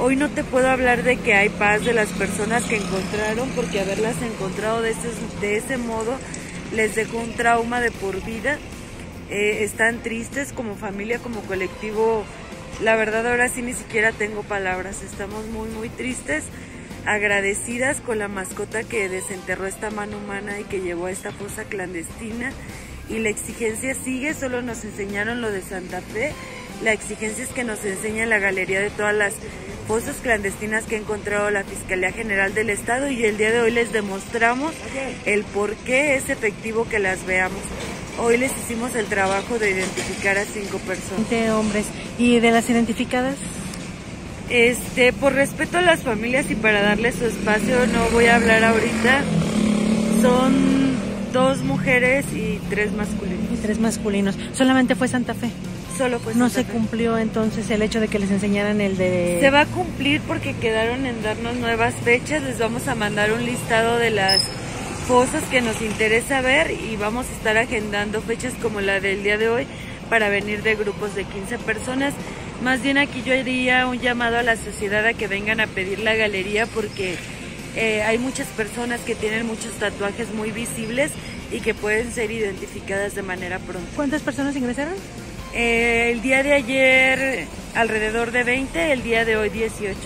Hoy no te puedo hablar de que hay paz de las personas que encontraron, porque haberlas encontrado de ese, de ese modo les dejó un trauma de por vida. Eh, están tristes como familia, como colectivo. La verdad ahora sí ni siquiera tengo palabras. Estamos muy, muy tristes, agradecidas con la mascota que desenterró esta mano humana y que llevó a esta fosa clandestina. Y la exigencia sigue, solo nos enseñaron lo de Santa Fe. La exigencia es que nos enseñen la galería de todas las fosas clandestinas que ha encontrado la Fiscalía General del Estado y el día de hoy les demostramos el por qué es efectivo que las veamos. Hoy les hicimos el trabajo de identificar a cinco personas. De hombres. ¿Y de las identificadas? Este, por respeto a las familias y para darles su espacio, no voy a hablar ahorita. Son dos mujeres y tres masculinos. Y tres masculinos. ¿Solamente fue Santa Fe? Solo fue No se cumplió entonces el hecho de que les enseñaran el de... Se va a cumplir porque quedaron en darnos nuevas fechas. Les vamos a mandar un listado de las cosas que nos interesa ver y vamos a estar agendando fechas como la del día de hoy para venir de grupos de 15 personas. Más bien aquí yo haría un llamado a la sociedad a que vengan a pedir la galería porque eh, hay muchas personas que tienen muchos tatuajes muy visibles y que pueden ser identificadas de manera pronta. ¿Cuántas personas ingresaron? Eh, el día de ayer alrededor de 20, el día de hoy 18.